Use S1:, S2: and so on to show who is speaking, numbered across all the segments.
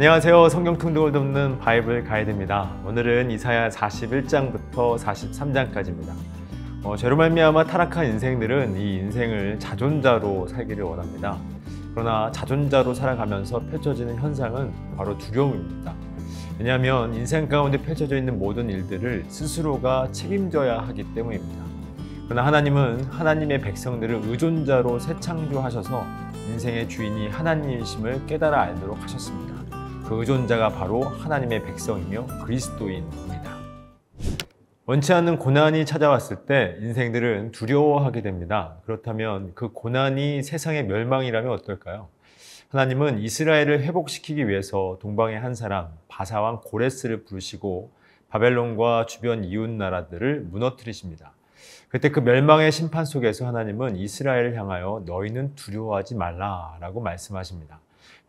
S1: 안녕하세요. 성경 통독을 돕는 바이블 가이드입니다. 오늘은 이사야 41장부터 43장까지입니다. 어, 죄로 말미암아 타락한 인생들은 이 인생을 자존자로 살기를 원합니다. 그러나 자존자로 살아가면서 펼쳐지는 현상은 바로 두려움입니다. 왜냐하면 인생 가운데 펼쳐져 있는 모든 일들을 스스로가 책임져야 하기 때문입니다. 그러나 하나님은 하나님의 백성들을 의존자로 새 창조하셔서 인생의 주인이 하나님이심을 깨달아 알도록 하셨습니다. 그 의존자가 바로 하나님의 백성이며 그리스도인입니다. 원치 않는 고난이 찾아왔을 때 인생들은 두려워하게 됩니다. 그렇다면 그 고난이 세상의 멸망이라면 어떨까요? 하나님은 이스라엘을 회복시키기 위해서 동방의 한 사람 바사왕 고레스를 부르시고 바벨론과 주변 이웃 나라들을 무너뜨리십니다. 그때 그 멸망의 심판 속에서 하나님은 이스라엘을 향하여 너희는 두려워하지 말라라고 말씀하십니다.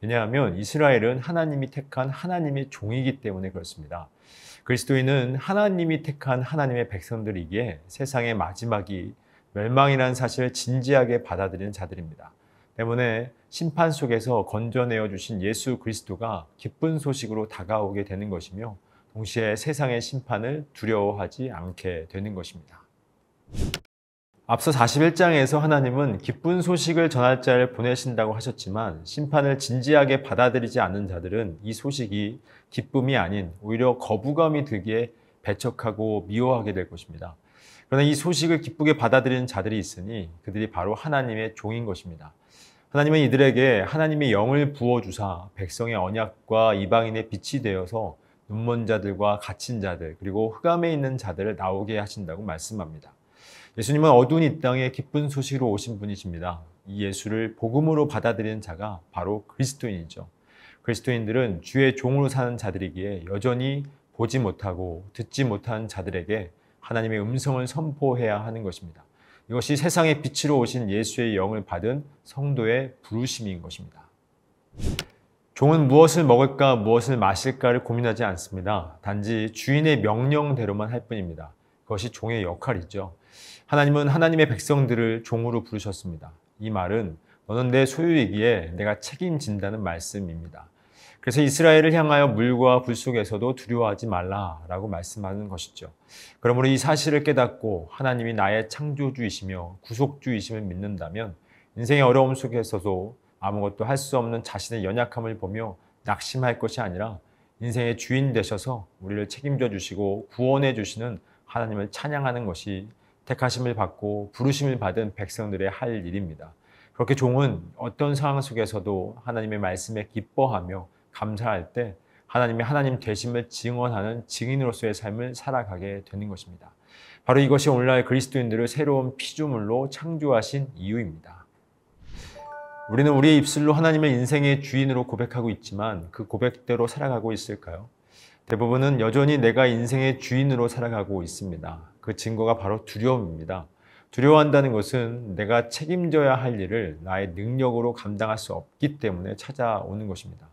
S1: 왜냐하면 이스라엘은 하나님이 택한 하나님의 종이기 때문에 그렇습니다. 그리스도인은 하나님이 택한 하나님의 백성들이기에 세상의 마지막이 멸망이라는 사실을 진지하게 받아들이는 자들입니다. 때문에 심판 속에서 건져내어 주신 예수 그리스도가 기쁜 소식으로 다가오게 되는 것이며 동시에 세상의 심판을 두려워하지 않게 되는 것입니다. 앞서 41장에서 하나님은 기쁜 소식을 전할 자를 보내신다고 하셨지만 심판을 진지하게 받아들이지 않는 자들은 이 소식이 기쁨이 아닌 오히려 거부감이 들기에 배척하고 미워하게 될 것입니다. 그러나 이 소식을 기쁘게 받아들이는 자들이 있으니 그들이 바로 하나님의 종인 것입니다. 하나님은 이들에게 하나님의 영을 부어주사 백성의 언약과 이방인의 빛이 되어서 눈먼 자들과 갇힌 자들 그리고 흑암에 있는 자들을 나오게 하신다고 말씀합니다. 예수님은 어두운 이 땅에 기쁜 소식으로 오신 분이십니다. 이 예수를 복음으로 받아들이는 자가 바로 그리스도인이죠. 그리스도인들은 주의 종으로 사는 자들이기에 여전히 보지 못하고 듣지 못한 자들에게 하나님의 음성을 선포해야 하는 것입니다. 이것이 세상의 빛으로 오신 예수의 영을 받은 성도의 부르심인 것입니다. 종은 무엇을 먹을까, 무엇을 마실까를 고민하지 않습니다. 단지 주인의 명령대로만 할 뿐입니다. 그것이 종의 역할이죠. 하나님은 하나님의 백성들을 종으로 부르셨습니다. 이 말은 너는 내 소유이기에 내가 책임진다는 말씀입니다. 그래서 이스라엘을 향하여 물과 불 속에서도 두려워하지 말라라고 말씀하는 것이죠. 그러므로 이 사실을 깨닫고 하나님이 나의 창조주이시며 구속주이심을 믿는다면 인생의 어려움 속에서도 아무것도 할 수 없는 자신의 연약함을 보며 낙심할 것이 아니라 인생의 주인 되셔서 우리를 책임져 주시고 구원해 주시는 하나님을 찬양하는 것이 택하심을 받고 부르심을 받은 백성들의 할 일입니다. 그렇게 종은 어떤 상황 속에서도 하나님의 말씀에 기뻐하며 감사할 때 하나님의 하나님 되심을 증언하는 증인으로서의 삶을 살아가게 되는 것입니다. 바로 이것이 오늘날 그리스도인들을 새로운 피조물로 창조하신 이유입니다. 우리는 우리의 입술로 하나님의 인생의 주인으로 고백하고 있지만 그 고백대로 살아가고 있을까요? 대부분은 여전히 내가 인생의 주인으로 살아가고 있습니다. 그 증거가 바로 두려움입니다. 두려워한다는 것은 내가 책임져야 할 일을 나의 능력으로 감당할 수 없기 때문에 찾아오는 것입니다.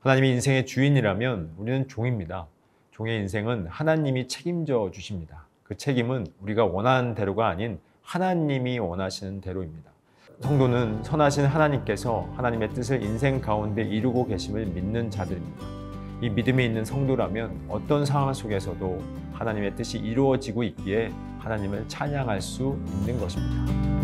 S1: 하나님이 인생의 주인이라면 우리는 종입니다. 종의 인생은 하나님이 책임져 주십니다. 그 책임은 우리가 원하는 대로가 아닌 하나님이 원하시는 대로입니다. 성도는 선하신 하나님께서 하나님의 뜻을 인생 가운데 이루고 계심을 믿는 자들입니다. 이 믿음에 있는 성도라면 어떤 상황 속에서도 하나님의 뜻이 이루어지고 있기에 하나님을 찬양할 수 있는 것입니다.